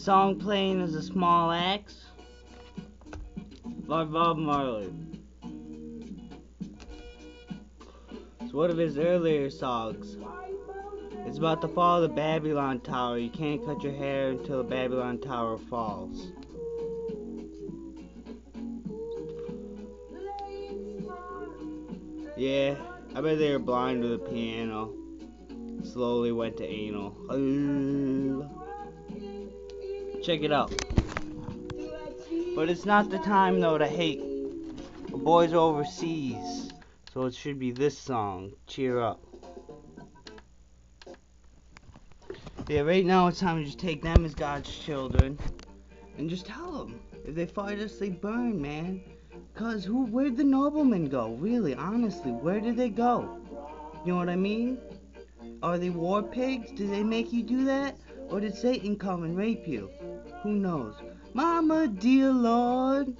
The song playing is a small axe by Bob Marley. It's one of his earlier songs. It's about the fall of the Babylon Tower. You can't cut your hair until the Babylon Tower falls. Yeah, I bet they were blind to the piano. Slowly went to anal. Check it out. But it's not the time though to hate. The boys overseas. So it should be this song. Cheer up. Yeah, right now it's time to just take them as God's children and just tell them if they fight us, they burn, man. Cause who? Where'd the noblemen go? Really, honestly, where did they go? You know what I mean? Are they war pigs? Did they make you do that? Or did Satan come and rape you? Who knows? Mama, dear Lord,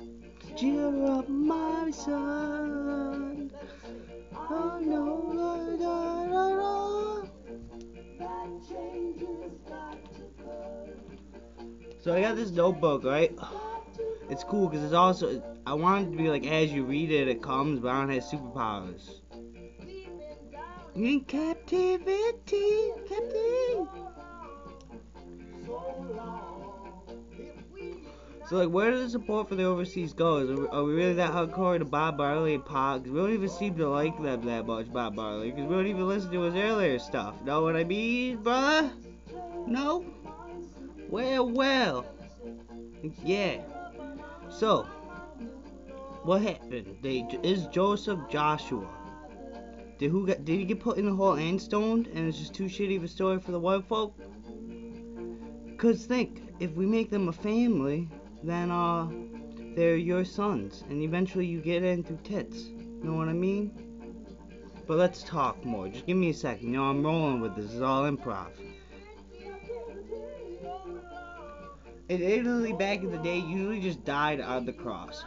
cheer up my son. Oh no, da, da, da, So I got this notebook, right? It's cool because it's also I want it to be like as you read it, it comes, but I don't have superpowers. In captivity. So like, where does the support for the overseas go? Is, are we really that hardcore to Bob Marley and? Cause we don't even seem to like them that much, Bob Marley. Because we don't even listen to his earlier stuff. Know what I mean, bruh? No? Well, well. Yeah. So, what happened? They is Joseph Joshua. Did who got? Did he get put in the hole and stoned? And it's just too shitty of a story for the white folk. Cause think, if we make them a family, then uh, they're your sons, and eventually you get in through tits. Know what I mean? But let's talk more. Just give me a second. You know I'm rolling with this. It's all improv. In Italy back in the day, you usually just died on the cross.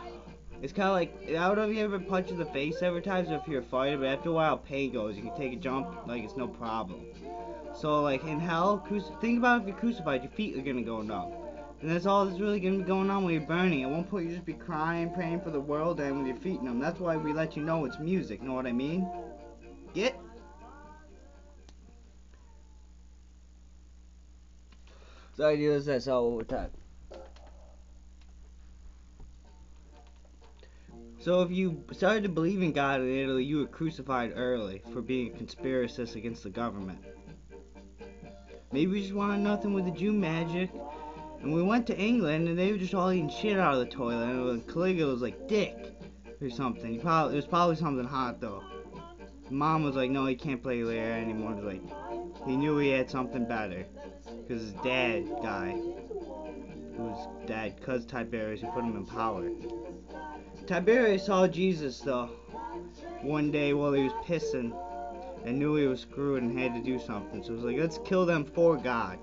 It's kind of like, I don't know if you ever punch in the face every time, so if you're a fighter, but after a while pain goes. You can take a jump, like it's no problem. So like in hell, think about if you're crucified, your feet are gonna go numb. And that's all that's really gonna be going on when you're burning. At one point you just be crying, praying for the world, and with your feet numb. That's why we let you know it's music, know what I mean? Get? So I do this all over time. So if you started to believe in God in Italy, you were crucified early for being a conspiracist against the government. Maybe we just wanted nothing with the Jew magic. And we went to England and they were just all eating shit out of the toilet. And was, Caligula was like, dick or something. Probably, it was probably something hot though. Mom was like, no, he can't play Lear anymore. Like, he knew he had something better. Because his dad guy, who was dad, cuz Tiberius, he put him in power. Tiberius saw Jesus though, one day while he was pissing and knew he was screwed and had to do something. So it was like, let's kill them for God.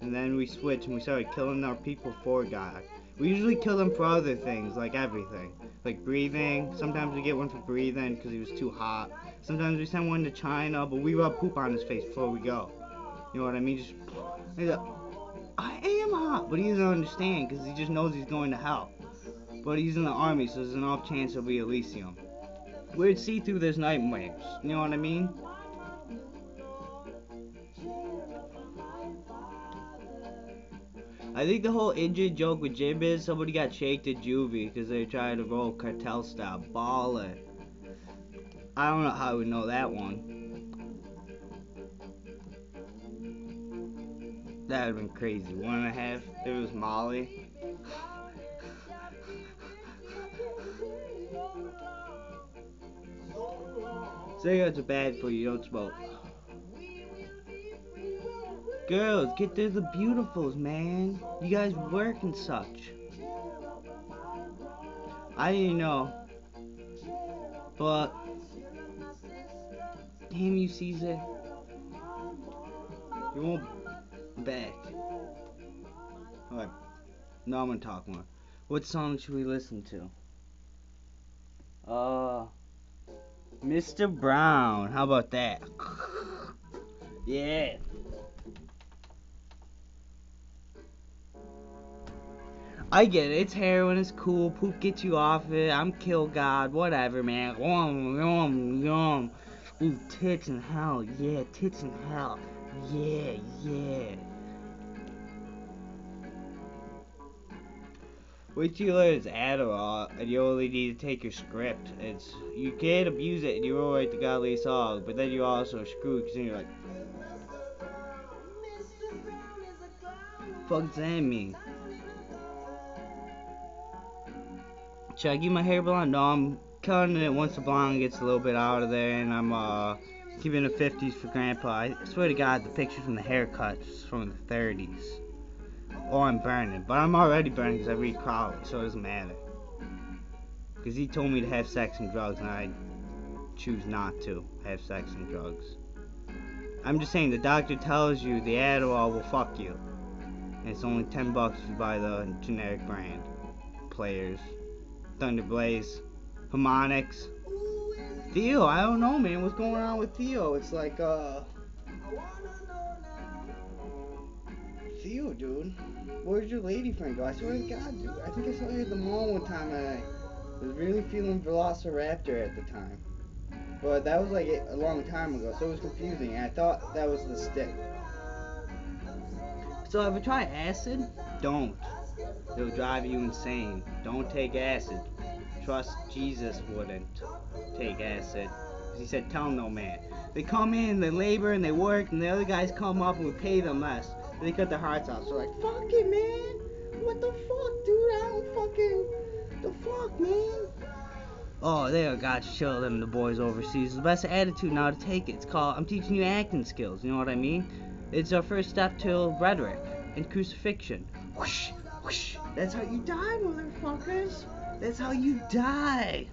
And then we switched and we started killing our people for God. We usually kill them for other things, like everything. Like breathing. Sometimes we get one for breathing because he was too hot. Sometimes we send one to China, but we rub poop on his face before we go. You know what I mean? Just, like, I am hot, but he doesn't understand because he just knows he's going to hell. But he's in the army, so there's an off chance he'll be Elysium. We'd see through those nightmares. You know what I mean? I think the whole injured joke with Jim is somebody got shaked at juvie because they're trying to roll cartel style. Baller. I don't know how we know that one. That would have been crazy. One and a half. It was Molly. Cigarettes are bad for you, don't smoke. Girls, get there the beautifuls, man. You guys work and such. I didn't know. But damn you, Caesar. You won't back. Alright. Now I'm gonna talk more. What song should we listen to? Uh Mr. Brown. How about that? yeah. I get it. It's heroin. It's cool. Poop gets you off it. I'm kill god. Whatever, man. Yum, yum, yum. Ooh, tits in hell. Yeah, tits in hell. Yeah, yeah. Wait till you learn it's Adderall and you only need to take your script. It's you can't abuse it and you will write the godly song, but then you also screw because you're like, fuck that mean? Should I keep my hair blonde? No, I'm cutting it once the blonde gets a little bit out of there, and I'm uh keeping the 50s for Grandpa. I swear to God, the picture from the haircuts from the 30s. Or I'm burning, but I'm already burning because I read Crowley, so it doesn't matter. Because he told me to have sex and drugs, and I choose not to have sex and drugs. I'm just saying, the doctor tells you the Adderall will fuck you. And it's only 10 bucks if you buy the generic brand. Players. Thunder Blaze. Harmonix. Theo, I don't know, man. What's going on with Theo? It's like, uh. Theo, dude. Where's your lady friend go? I swear to God, dude. I think I saw you at the mall one time and I was really feeling Velociraptor at the time. But that was like a long time ago, so it was confusing. I thought that was the stick. So you try acid, don't. It'll drive you insane. Don't take acid. Trust Jesus wouldn't take acid. He said, tell no man. They come in, they labor, and they work, and the other guys come up and we pay them less. And they cut their hearts out. So like, fuck it, man. What the fuck, dude? I don't fucking... The fuck, man? Oh, there, God show them the boys overseas. The best attitude now to take it. It's called, I'm teaching you acting skills, you know what I mean? It's our first step to rhetoric and crucifixion. Whoosh, whoosh. That's how you die, motherfuckers. That's how you die.